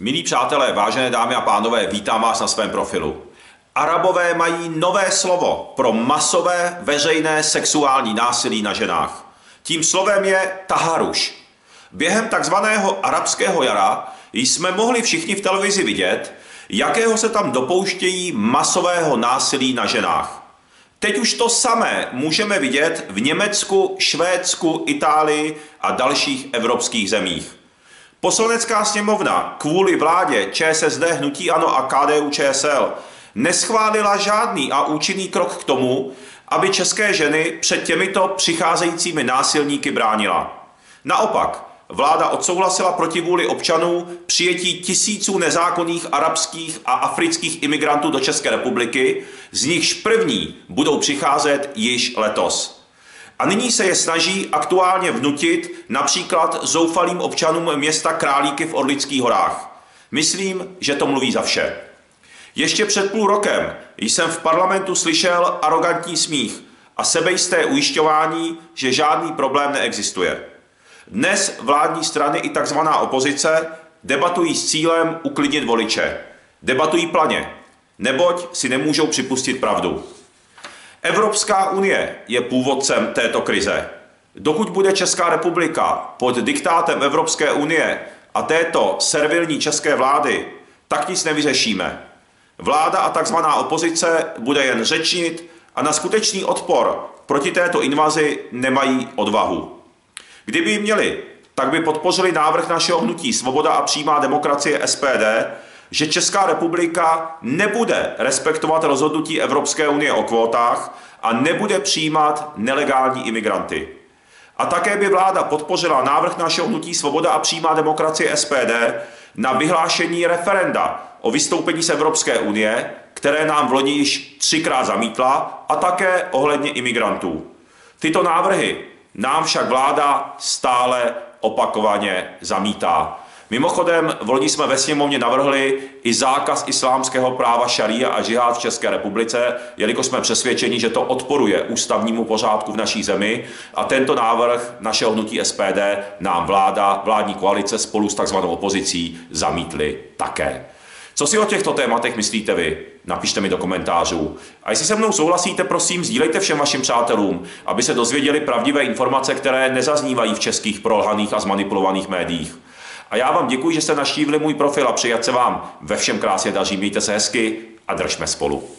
Milí přátelé, vážené dámy a pánové, vítám vás na svém profilu. Arabové mají nové slovo pro masové veřejné sexuální násilí na ženách. Tím slovem je taharuš. Během takzvaného arabského jara jsme mohli všichni v televizi vidět, jakého se tam dopouštějí masového násilí na ženách. Teď už to samé můžeme vidět v Německu, Švédsku, Itálii a dalších evropských zemích. Poslanecká sněmovna kvůli vládě ČSSD, Hnutí Ano a KDU ČSL neschválila žádný a účinný krok k tomu, aby české ženy před těmito přicházejícími násilníky bránila. Naopak, vláda odsouhlasila proti vůli občanů přijetí tisíců nezákonných arabských a afrických imigrantů do České republiky, z nichž první budou přicházet již letos. A nyní se je snaží aktuálně vnutit například zoufalým občanům města Králíky v Orlických horách. Myslím, že to mluví za vše. Ještě před půl rokem jsem v parlamentu slyšel arrogantní smích a sebejisté ujišťování, že žádný problém neexistuje. Dnes vládní strany i tzv. opozice debatují s cílem uklidnit voliče. Debatují planě, neboť si nemůžou připustit pravdu. Evropská unie je původcem této krize. Dokud bude Česká republika pod diktátem Evropské unie a této servilní české vlády, tak nic nevyřešíme. Vláda a takzvaná opozice bude jen řečnit a na skutečný odpor proti této invazi nemají odvahu. Kdyby ji měli, tak by podpořili návrh našeho hnutí Svoboda a přímá demokracie SPD, že Česká republika nebude respektovat rozhodnutí Evropské unie o kvótách a nebude přijímat nelegální imigranty. A také by vláda podpořila návrh našeho hnutí Svoboda a přímá demokracie SPD na vyhlášení referenda o vystoupení z Evropské unie, které nám v loni již třikrát zamítla, a také ohledně imigrantů. Tyto návrhy nám však vláda stále opakovaně zamítá. Mimochodem, v loni jsme ve sněmovně navrhli i zákaz islámského práva šaria a žihad v České republice, jelikož jsme přesvědčeni, že to odporuje ústavnímu pořádku v naší zemi a tento návrh našeho hnutí SPD nám vláda, vládní koalice spolu s takzvanou opozicí zamítli také. Co si o těchto tématech myslíte vy? Napište mi do komentářů. A jestli se mnou souhlasíte, prosím, sdílejte všem vašim přátelům, aby se dozvěděli pravdivé informace, které nezaznívají v českých prolhaných a zmanipulovaných médiích. A já vám děkuji, že jste naštívili můj profil a přijat se vám ve všem krásně daří. Mějte se hezky a držme spolu.